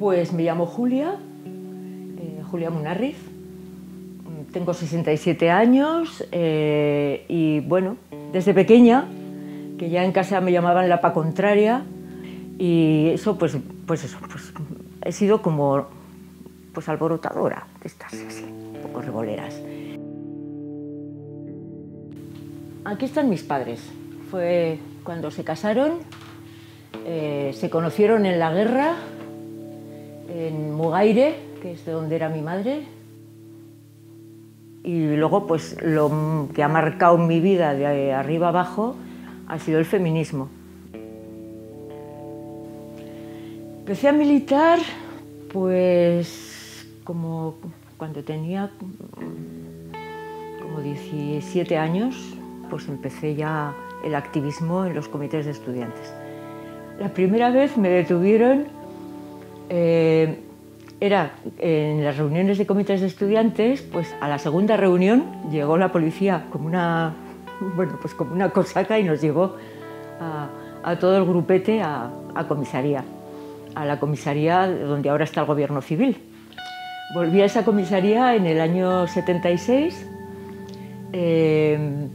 Pues me llamo Julia, eh, Julia Munarriz. Tengo 67 años eh, y bueno, desde pequeña, que ya en casa me llamaban la pa contraria y eso pues, pues eso, pues he sido como pues alborotadora de estas así, un poco revoleras. Aquí están mis padres. Fue cuando se casaron, eh, se conocieron en la guerra, en Mugaire, que es de donde era mi madre. Y luego, pues lo que ha marcado mi vida de arriba abajo ha sido el feminismo. Empecé a militar, pues como cuando tenía como 17 años, pues empecé ya el activismo en los comités de estudiantes. La primera vez me detuvieron, eh, era en las reuniones de comités de estudiantes, pues a la segunda reunión llegó la policía como una, bueno, pues como una cosaca y nos llevó a, todo el grupete a, comisaría, a la comisaría donde ahora está el gobierno civil. Volví a esa comisaría en el año 76. Eh,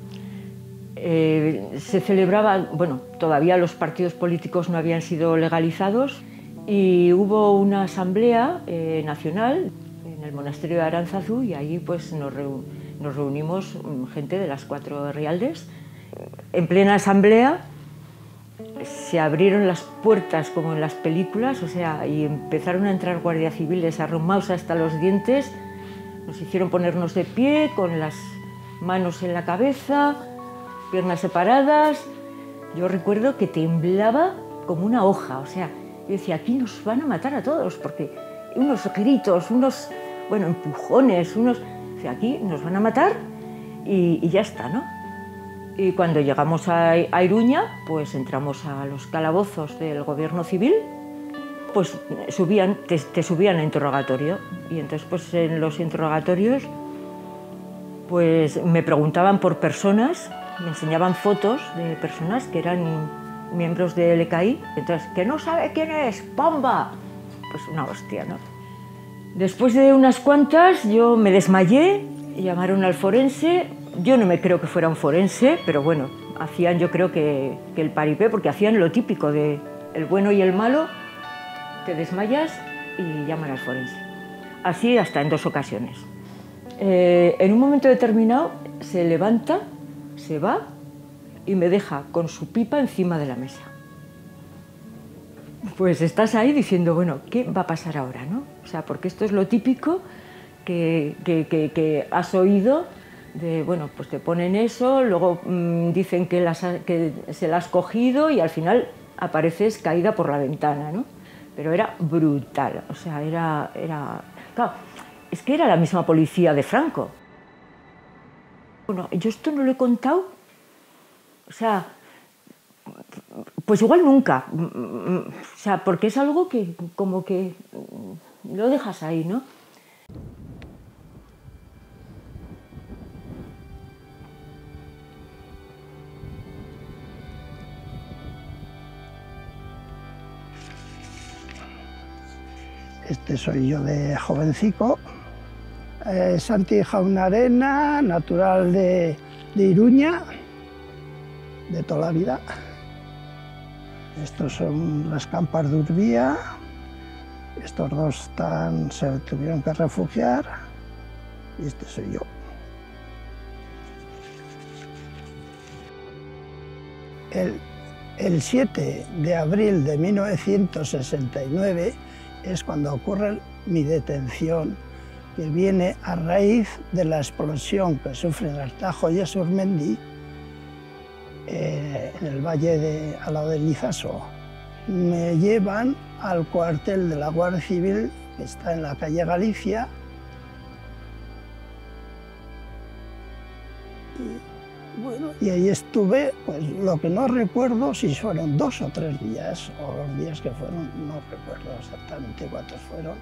se celebraba, bueno, todavía los partidos políticos no habían sido legalizados y hubo una asamblea eh, nacional en el monasterio de Aranzazú y ahí pues nos, reunimos mm, gente de las cuatro realdes. En plena asamblea se abrieron las puertas como en las películas, o sea, y empezaron a entrar guardias civiles arrumados hasta los dientes, nos hicieron ponernos de pie con las manos en la cabeza, piernas separadas. Yo recuerdo que temblaba como una hoja, o sea, yo decía, aquí nos van a matar a todos, porque unos gritos, unos, bueno, empujones, unos, sea, aquí nos van a matar y, ya está, ¿no? Y cuando llegamos a, Iruña, pues entramos a los calabozos del gobierno civil, pues subían, te, te subían a interrogatorio. Y entonces, pues en los interrogatorios, pues me preguntaban por personas me enseñaban fotos de personas que eran miembros del LKI. Entonces, que no sabe quién es, ¡bomba! Pues una hostia, ¿no? Después de unas cuantas yo me desmayé, llamaron al forense. Yo no me creo que fuera un forense, pero bueno, hacían yo creo que, el paripé, porque hacían lo típico de el bueno y el malo, te desmayas y llaman al forense. Así hasta en dos ocasiones. Eh, en un momento determinado se levanta se va y me deja con su pipa encima de la mesa. Pues estás ahí diciendo, bueno, ¿qué va a pasar ahora? ¿no? O sea, porque esto es lo típico que, que, has oído de, bueno, pues te ponen eso, luego mm, dicen que, que, se la has cogido y al final apareces caída por la ventana, ¿no? Pero era brutal, o sea, era, era... Claro, es que era la misma policía de Franco. Bueno, yo esto no lo he contado, o sea, pues igual nunca, o sea, porque es algo que como que lo dejas ahí, ¿no? Este soy yo de jovencico, eh, Santi Jaunarena, natural de, Iruña, de toda la vida. Estos son las campas de Urbía. Estos dos se tuvieron que refugiar. Y este soy yo. El, el 7 de abril de 1969 es cuando ocurre mi detención que viene a raíz de la explosión que sufren Artajo y Asurmendi eh, en el valle de, al lado de Lizaso. Me llevan al cuartel de la Guardia Civil que está en la calle Galicia y ahí estuve, pues lo que no recuerdo si fueron dos o tres días, o los días que fueron, no recuerdo exactamente cuántos fueron.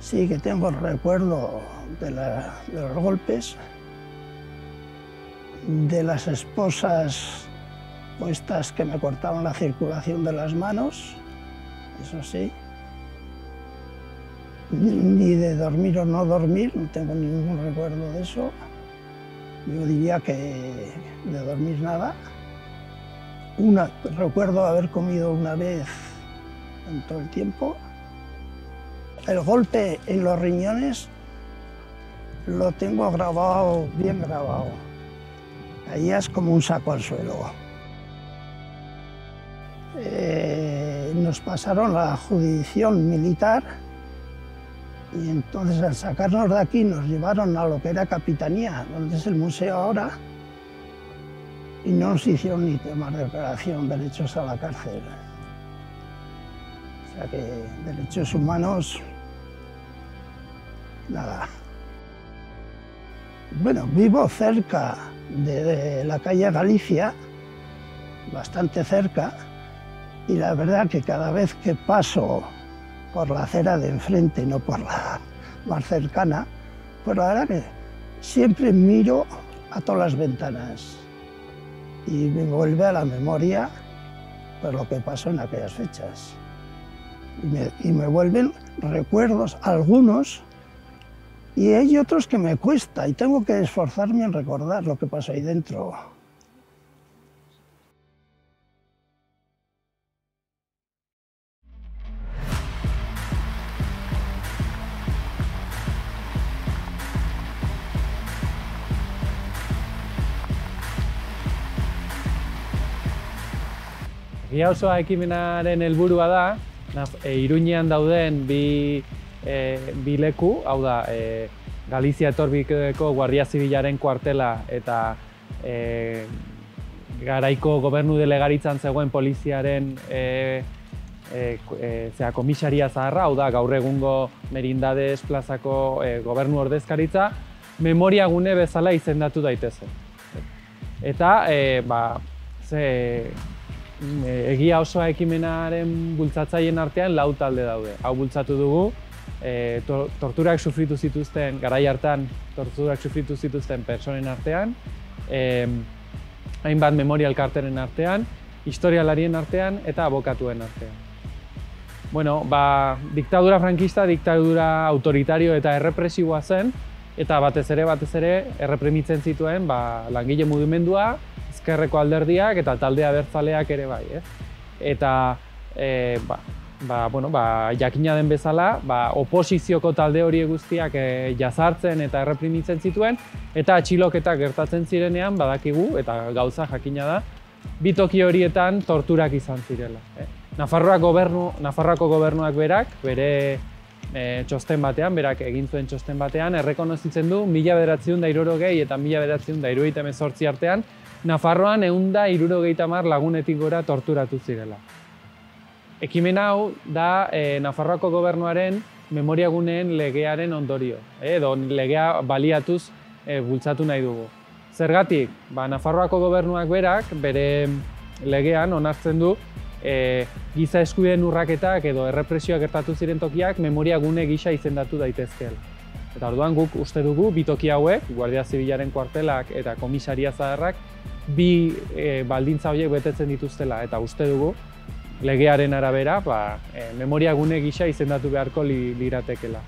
Sí que tengo el recuerdo de, los golpes, de las esposas puestas que me cortaban la circulación de las manos eso sí. Ni de dormir o no dormir, no tengo ningún recuerdo de eso. Yo diría que de dormir nada. Una, recuerdo haber comido una vez en todo el tiempo. El golpe en los riñones lo tengo grabado, bien grabado. Es como un saco al suelo. Eh, nos pasaron la jurisdicción militar y entonces al sacarnos de aquí nos llevaron a lo que era Capitanía, donde es el museo ahora, y no nos hicieron ni temas de declaración derechos a la cárcel. O sea que derechos humanos, nada. Bueno, vivo cerca de la calle Galicia, bastante cerca, y la verdad que cada vez que paso por la acera de enfrente, no por la más cercana, pues la verdad que siempre miro a todas las ventanas y me vuelve a la memoria pues, lo que pasó en aquellas fechas. Y me, y me vuelven recuerdos, algunos, y hay otros que me cuesta y tengo que esforzarme en recordar lo que pasó ahí dentro. Gia osoa ekimenaren helburua da, e, Iruñean dauden bi, e, bi leku, hau da, e, Galizia etorbiko Guardia Zibilaren kuartela eta e, garaiko gobernu delegaritzan zegoen poliziaren e, e, e, zera, komisaria zaharra, hau da, gaur egungo Merindades plazako e, gobernu ordezkaritza, memoria gune bezala izendatu daitezen. Eta, e, ba, ze, egia osoa ekimenaren bultzatzaileen artean lau talde daude. Hau bultzatu dugu, e, torturak sufritu zituzten, garai hartan torturak sufritu zituzten personen artean, e, hainbat memorial karteren artean, historialarien artean eta abokatuen artean. Bueno, ba, diktadura frankista, diktadura autoritario eta errepresiboa zen, eta batez ere, batez ere, errepremitzen zituen ba, langile mugimendua, ezkerreko alderdiak eta taldea bertzaleak ere bai, ez? Eta e, ba, ba, bueno, ba, jakina den bezala, ba, oposizioko talde hori guztiak e, jazartzen eta erreprimitzen zituen, eta atxiloketak gertatzen zirenean badakigu, eta gauza jakina da, bitoki horietan torturak izan zirela. Eh? Nafarroak gobernu, Nafarroako gobernuak berak, bere e, txosten batean, berak egin zuen txosten batean, errekonozitzen du mila bederatziun da irurogei eta mila bederatziun da irurogeita artean, Nafarroan egun da irurogeita mar lagunetik gora torturatu zirela. Ekimen hau da e, Nafarroako gobernuaren memoriaguneen legearen ondorio, e, edo legea baliatuz e, bultzatu nahi dugu. Zergatik, ba, Nafarroako gobernuak berak bere legean onartzen du e, giza eskubideen urraketak edo errepresioak gertatu ziren tokiak memoria gune gisa izendatu daitezkeel. Eta orduan guk uste dugu bi toki hauek, Guardia Zibilaren kuartelak eta komisaria zaharrak, bi e, baldintza horiek betetzen dituztela eta uste dugu legearen arabera ba, e, memoria gune gisa izendatu beharko li, liratekela.